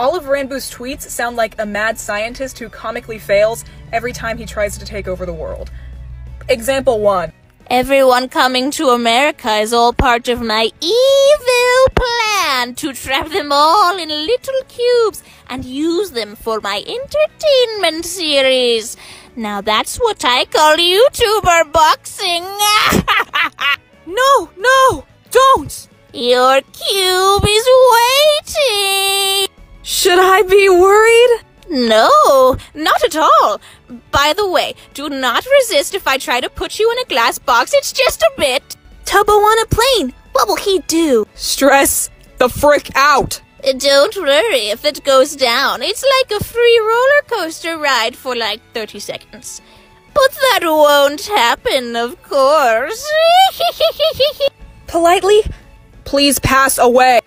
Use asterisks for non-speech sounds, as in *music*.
All of Ranboo's tweets sound like a mad scientist who comically fails every time he tries to take over the world. Example 1. Everyone coming to America is all part of my evil plan to trap them all in little cubes and use them for my entertainment series. Now that's what I call YouTuber boxing. *laughs* No, no, don't! Your cube is waiting. Should I be worried? No, not at all. By the way, do not resist if I try to put you in a glass box. It's just a bit. Tubbo on a plane. What will he do? Stress the frick out! Uh, don't worry if it goes down. It's like a free roller coaster ride for like 30 seconds. But that won't happen, of course. *laughs* Politely, please pass away.